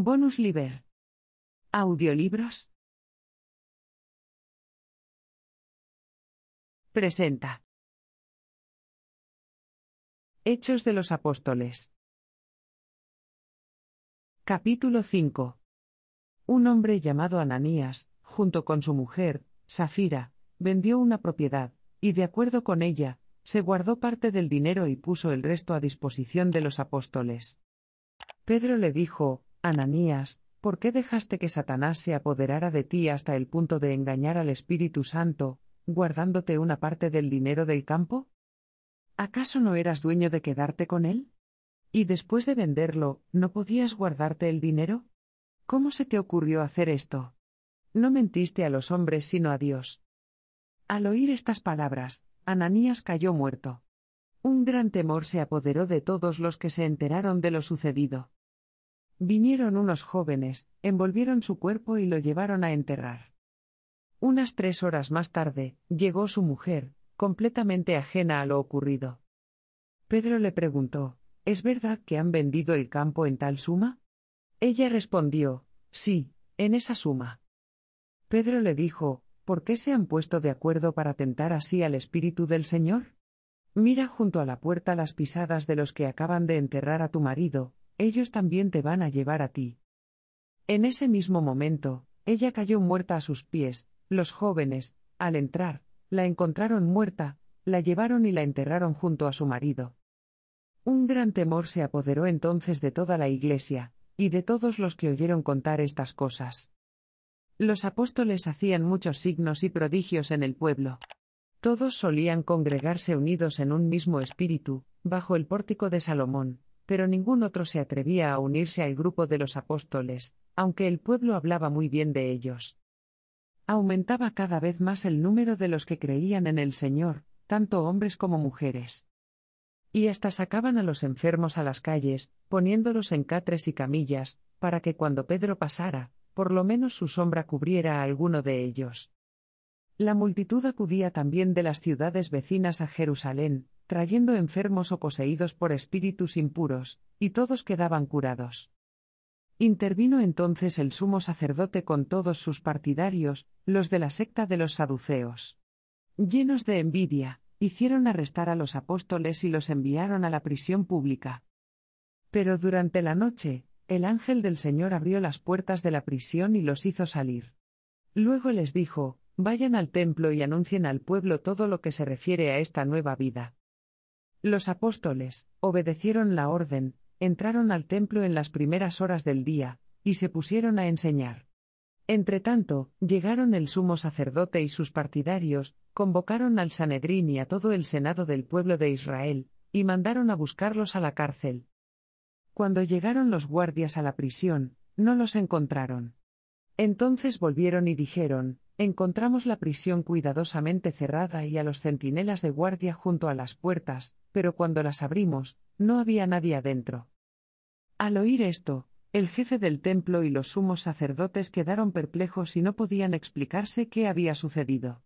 Bonus Liber. Audiolibros. Presenta. Hechos de los Apóstoles. Capítulo 5. Un hombre llamado Ananías, junto con su mujer, Safira, vendió una propiedad, y de acuerdo con ella, se guardó parte del dinero y puso el resto a disposición de los apóstoles. Pedro le dijo, Ananías, ¿por qué dejaste que Satanás se apoderara de ti hasta el punto de engañar al Espíritu Santo, guardándote una parte del dinero del campo? ¿Acaso no eras dueño de quedarte con él? ¿Y después de venderlo, no podías guardarte el dinero? ¿Cómo se te ocurrió hacer esto? No mentiste a los hombres sino a Dios. Al oír estas palabras, Ananías cayó muerto. Un gran temor se apoderó de todos los que se enteraron de lo sucedido. Vinieron unos jóvenes, envolvieron su cuerpo y lo llevaron a enterrar. Unas tres horas más tarde, llegó su mujer, completamente ajena a lo ocurrido. Pedro le preguntó, ¿Es verdad que han vendido el campo en tal suma? Ella respondió, Sí, en esa suma. Pedro le dijo, ¿por qué se han puesto de acuerdo para tentar así al Espíritu del Señor? Mira junto a la puerta las pisadas de los que acaban de enterrar a tu marido, ellos también te van a llevar a ti. En ese mismo momento, ella cayó muerta a sus pies, los jóvenes, al entrar, la encontraron muerta, la llevaron y la enterraron junto a su marido. Un gran temor se apoderó entonces de toda la iglesia, y de todos los que oyeron contar estas cosas. Los apóstoles hacían muchos signos y prodigios en el pueblo. Todos solían congregarse unidos en un mismo espíritu, bajo el pórtico de Salomón, pero ningún otro se atrevía a unirse al grupo de los apóstoles, aunque el pueblo hablaba muy bien de ellos. Aumentaba cada vez más el número de los que creían en el Señor, tanto hombres como mujeres. Y hasta sacaban a los enfermos a las calles, poniéndolos en catres y camillas, para que cuando Pedro pasara, por lo menos su sombra cubriera a alguno de ellos. La multitud acudía también de las ciudades vecinas a Jerusalén, trayendo enfermos o poseídos por espíritus impuros, y todos quedaban curados. Intervino entonces el sumo sacerdote con todos sus partidarios, los de la secta de los saduceos. Llenos de envidia, hicieron arrestar a los apóstoles y los enviaron a la prisión pública. Pero durante la noche, el ángel del Señor abrió las puertas de la prisión y los hizo salir. Luego les dijo, Vayan al templo y anuncien al pueblo todo lo que se refiere a esta nueva vida. Los apóstoles, obedecieron la orden, entraron al templo en las primeras horas del día, y se pusieron a enseñar. Entretanto, llegaron el sumo sacerdote y sus partidarios, convocaron al Sanedrín y a todo el senado del pueblo de Israel, y mandaron a buscarlos a la cárcel. Cuando llegaron los guardias a la prisión, no los encontraron. Entonces volvieron y dijeron, Encontramos la prisión cuidadosamente cerrada y a los centinelas de guardia junto a las puertas, pero cuando las abrimos, no había nadie adentro. Al oír esto, el jefe del templo y los sumos sacerdotes quedaron perplejos y no podían explicarse qué había sucedido.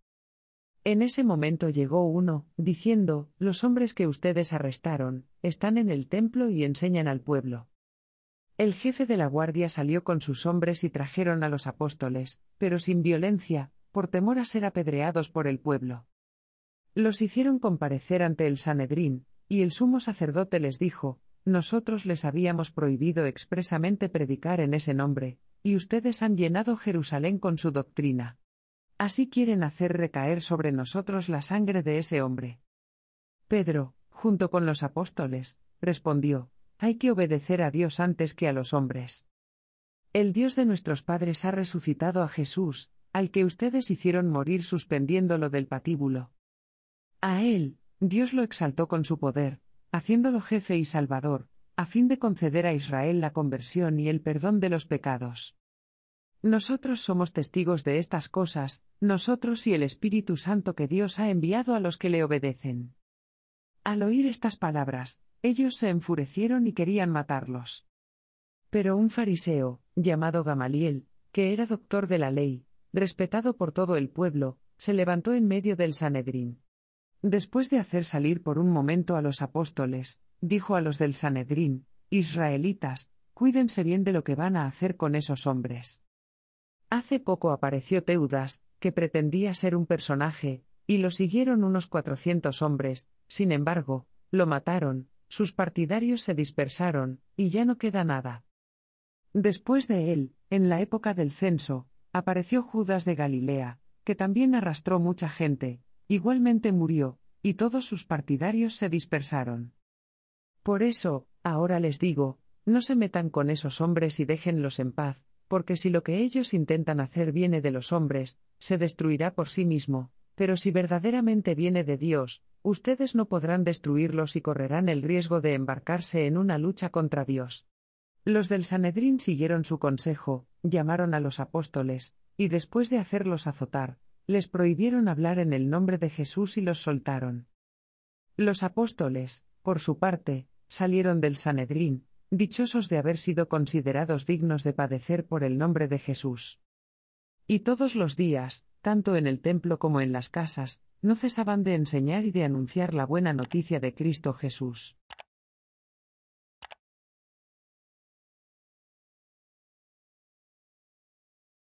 En ese momento llegó uno, diciendo, Los hombres que ustedes arrestaron, están en el templo y enseñan al pueblo. El jefe de la guardia salió con sus hombres y trajeron a los apóstoles, pero sin violencia, por temor a ser apedreados por el pueblo. Los hicieron comparecer ante el Sanedrín, y el sumo sacerdote les dijo, Nosotros les habíamos prohibido expresamente predicar en ese nombre, y ustedes han llenado Jerusalén con su doctrina. Así quieren hacer recaer sobre nosotros la sangre de ese hombre. Pedro, junto con los apóstoles, respondió, hay que obedecer a Dios antes que a los hombres. El Dios de nuestros padres ha resucitado a Jesús, al que ustedes hicieron morir suspendiéndolo del patíbulo. A él, Dios lo exaltó con su poder, haciéndolo jefe y salvador, a fin de conceder a Israel la conversión y el perdón de los pecados. Nosotros somos testigos de estas cosas, nosotros y el Espíritu Santo que Dios ha enviado a los que le obedecen. Al oír estas palabras, ellos se enfurecieron y querían matarlos. Pero un fariseo, llamado Gamaliel, que era doctor de la ley, respetado por todo el pueblo, se levantó en medio del Sanedrín. Después de hacer salir por un momento a los apóstoles, dijo a los del Sanedrín, Israelitas, cuídense bien de lo que van a hacer con esos hombres. Hace poco apareció Teudas, que pretendía ser un personaje, y lo siguieron unos 400 hombres, sin embargo, lo mataron, sus partidarios se dispersaron, y ya no queda nada. Después de él, en la época del censo, apareció Judas de Galilea, que también arrastró mucha gente, igualmente murió, y todos sus partidarios se dispersaron. Por eso, ahora les digo, no se metan con esos hombres y déjenlos en paz, porque si lo que ellos intentan hacer viene de los hombres, se destruirá por sí mismo, pero si verdaderamente viene de Dios, ustedes no podrán destruirlos y correrán el riesgo de embarcarse en una lucha contra Dios. Los del Sanedrín siguieron su consejo, llamaron a los apóstoles, y después de hacerlos azotar, les prohibieron hablar en el nombre de Jesús y los soltaron. Los apóstoles, por su parte, salieron del Sanedrín, dichosos de haber sido considerados dignos de padecer por el nombre de Jesús. Y todos los días, tanto en el templo como en las casas, no cesaban de enseñar y de anunciar la buena noticia de Cristo Jesús.